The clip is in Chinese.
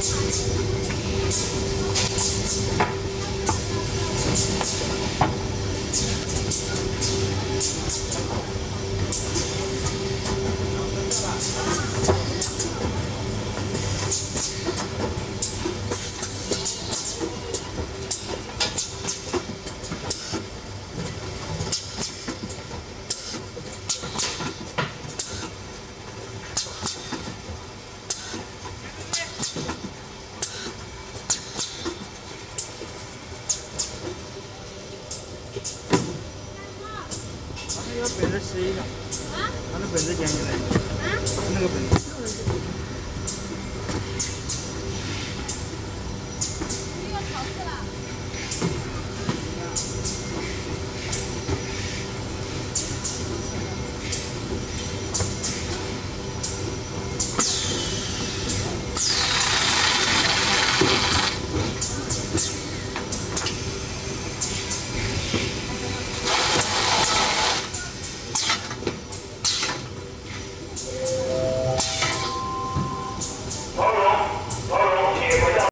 Thank you. 把那个本子撕一下，把那本子捡起来，那个本子。